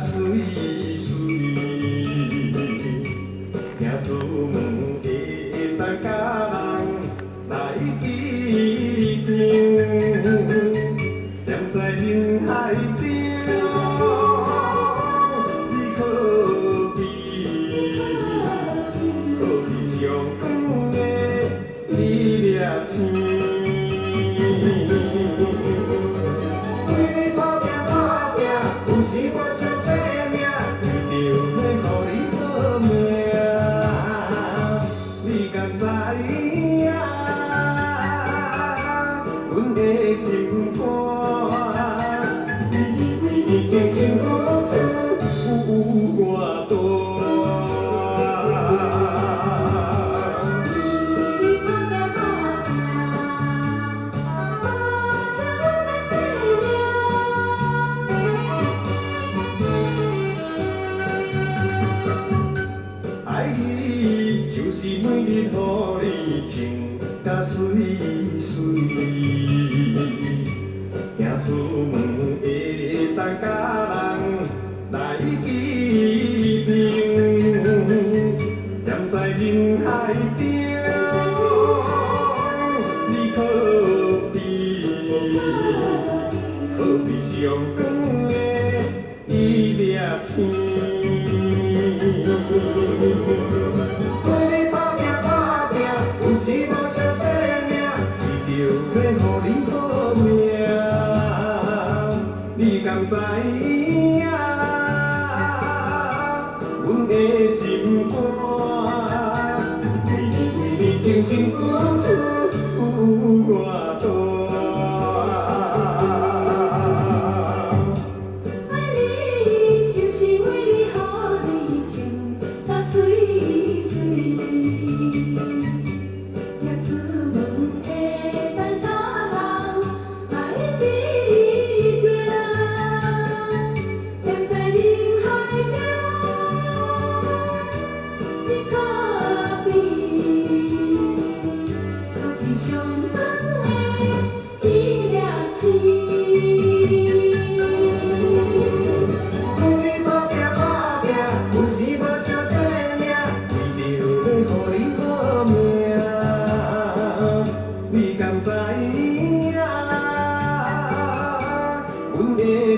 岁岁听厝门诶诶甲人来记账站在人海中上你别轻是每日予你穿甲水水，行出门会当甲人来见面，站在人海中，你可比可比上远的伊粒星。你敢知影？阮的心肝，为你为你真心付出有偌多？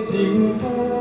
幸福